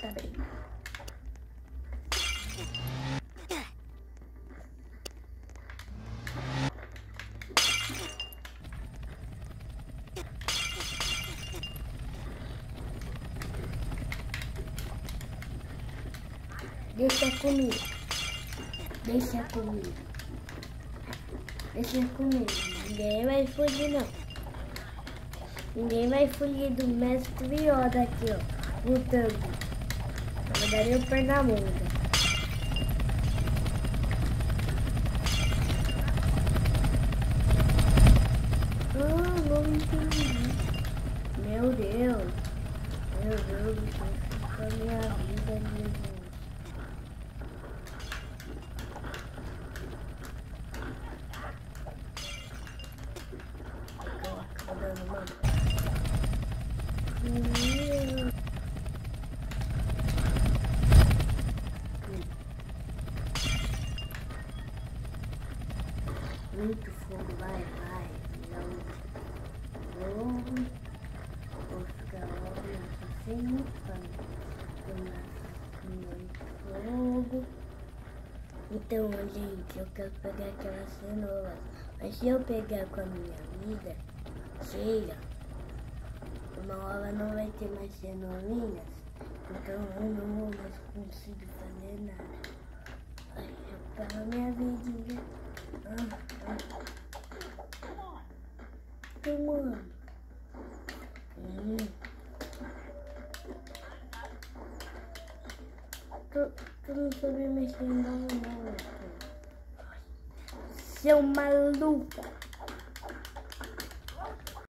Tá bem. Deixa comigo. Deixa comigo. Deixa comigo. Ninguém vai fugir, não. Ninguém vai fugir do mestre Yoda aqui, ó. Lutando. Na verdade, o Pernambuco. Ah, não entendi. Meu Deus. Meu Deus, isso é minha vida mesmo. Acabando, mano. Meu. Muito fogo, vai, vai. Não. Vou. Ficar logo sem pano. Muito fogo. Então, gente, eu quero pegar aquelas cenouras. Mas se eu pegar com a minha vida cheia, uma hora não vai ter mais cenourinhas. Então eu não vou mais conseguir fazer nada. Ai, eu pego a minha vidinha. Ah, ah. Tomando. Hum. Tu, tu não sabe mexer não, não. Seu maluco.